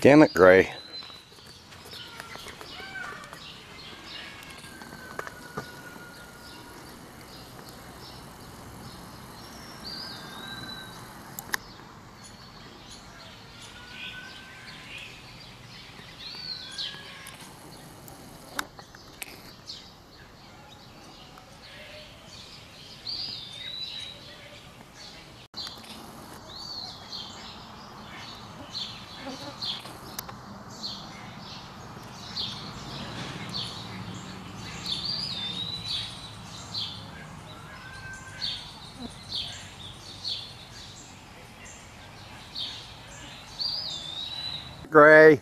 Gannet gray. Gray.